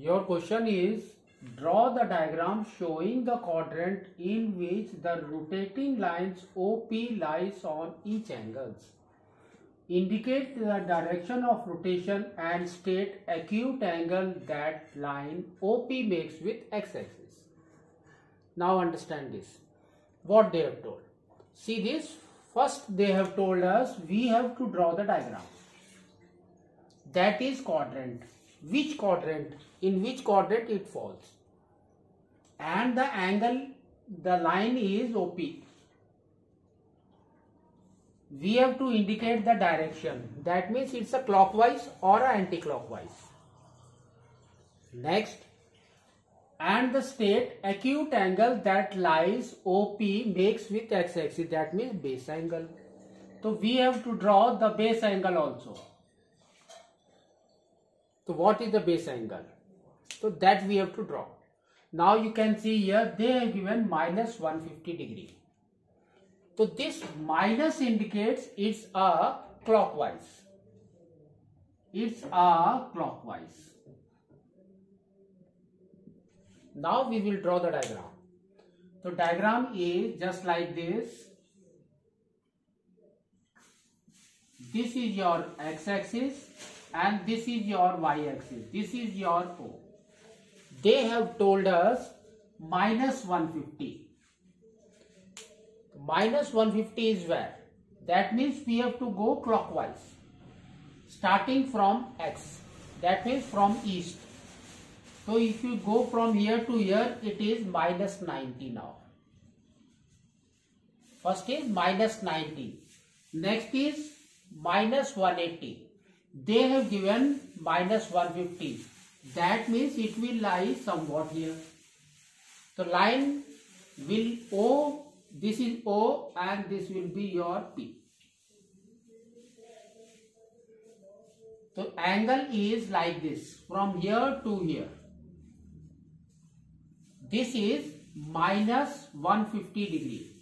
Your question is draw the diagram showing the quadrant in which the rotating lines OP lies on each angles. Indicate the direction of rotation and state acute angle that line OP makes with x-axis. Now understand this. What they have told. See this. First they have told us we have to draw the diagram. That is quadrant. Which quadrant? In which quadrant it falls. And the angle, the line is OP we have to indicate the direction. That means it's a clockwise or anti-clockwise. Next, and the state acute angle that lies OP makes with x-axis. That means base angle. So we have to draw the base angle also. So what is the base angle? So that we have to draw. Now you can see here they have given minus 150 degree. So this minus indicates it's a clockwise. It's a clockwise. Now we will draw the diagram. So diagram is just like this. This is your x-axis and this is your y-axis. This is your O. They have told us minus 150 minus 150 is where? That means we have to go clockwise. Starting from x. That means from east. So if you go from here to here, it is minus 90 now. First is minus 90. Next is minus 180. They have given minus 150. That means it will lie somewhat here. The line will O this is O and this will be your P. So angle is like this from here to here. This is minus 150 degree.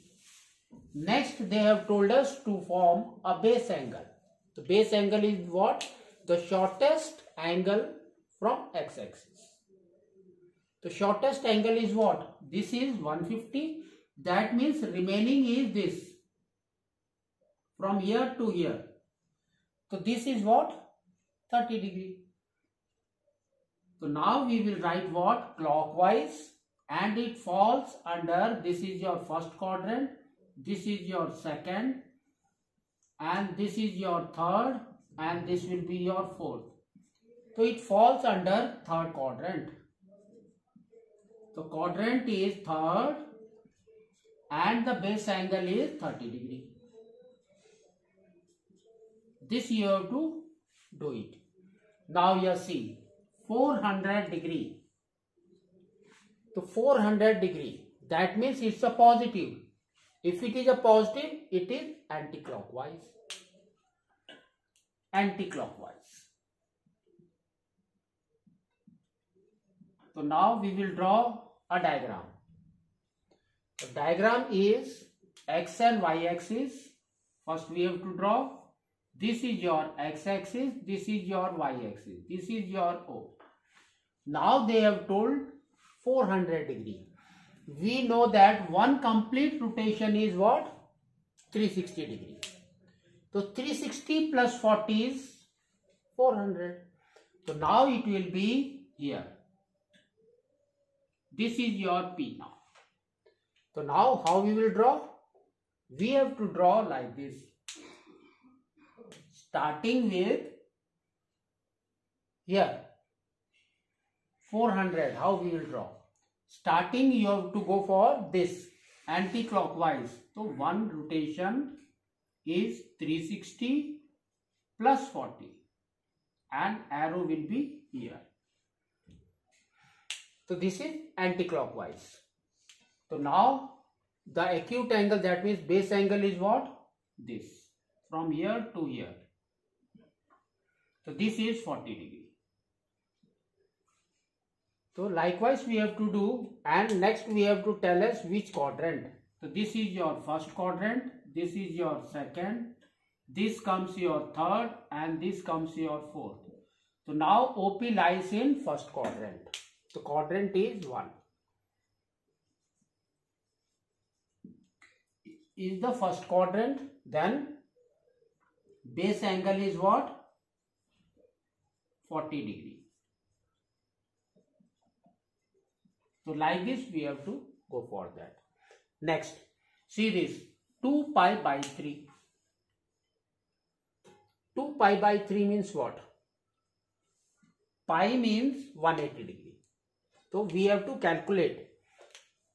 Next they have told us to form a base angle. The base angle is what? The shortest angle from x-axis. The shortest angle is what? This is 150 that means remaining is this. From here to here. So this is what? 30 degree. So now we will write what? Clockwise and it falls under this is your first quadrant, this is your second and this is your third and this will be your fourth. So it falls under third quadrant. So quadrant is third and the base angle is 30 degree. This you have to do it. Now you see 400 degree. To 400 degree. That means it's a positive. If it is a positive, it is anti-clockwise. Anti-clockwise. So now we will draw a diagram. The diagram is x and y axis. First we have to draw. This is your x axis. This is your y axis. This is your O. Now they have told 400 degree. We know that one complete rotation is what? 360 degree. So 360 plus 40 is 400. So now it will be here. This is your P now. So now how we will draw? We have to draw like this. Starting with here 400 how we will draw starting you have to go for this anti-clockwise so one rotation is 360 plus 40 and arrow will be here so this is anti-clockwise so now the acute angle that means base angle is what? This from here to here. So this is 40 degree. So likewise we have to do and next we have to tell us which quadrant. So this is your first quadrant, this is your second, this comes your third and this comes your fourth. So now OP lies in first quadrant. The quadrant is 1. Is the first quadrant then base angle is what? 40 degree. So like this we have to go for that. Next, see this 2 pi by 3. 2 pi by 3 means what? Pi means 180 degree. So we have to calculate.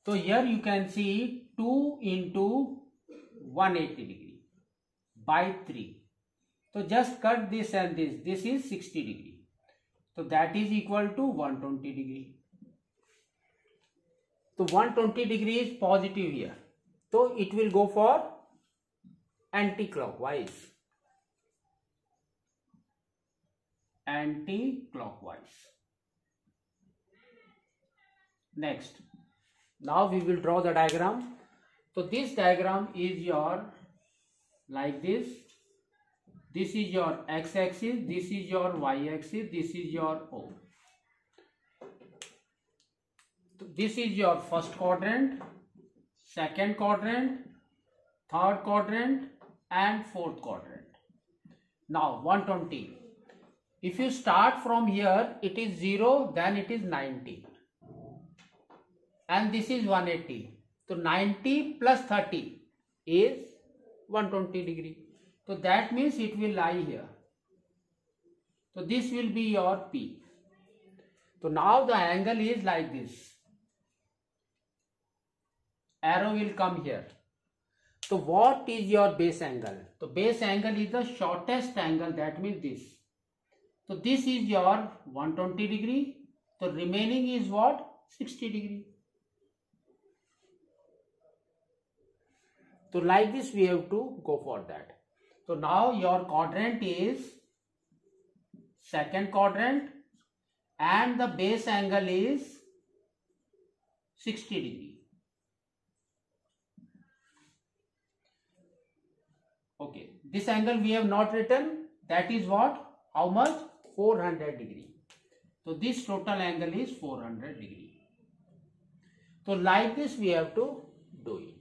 So here you can see 2 into 180 degree by 3. So just cut this and this. This is 60 degree. So that is equal to 120 degree. So 120 degree is positive here. So it will go for anti-clockwise. Anti-clockwise. Next. Now we will draw the diagram. So this diagram is your like this. This is your x-axis, this is your y-axis, this is your O. This is your first quadrant, second quadrant, third quadrant and fourth quadrant. Now 120. If you start from here, it is 0, then it is 90. And this is 180. So 90 plus 30 is 120 degree. So that means it will lie here. So this will be your P. So now the angle is like this. Arrow will come here. So what is your base angle? The base angle is the shortest angle that means this. So this is your 120 degree. So remaining is what? 60 degree. So like this we have to go for that. So now your quadrant is second quadrant and the base angle is 60 degree. This angle we have not written that is what? How much? 400 degree. So this total angle is 400 degree. So like this we have to do it.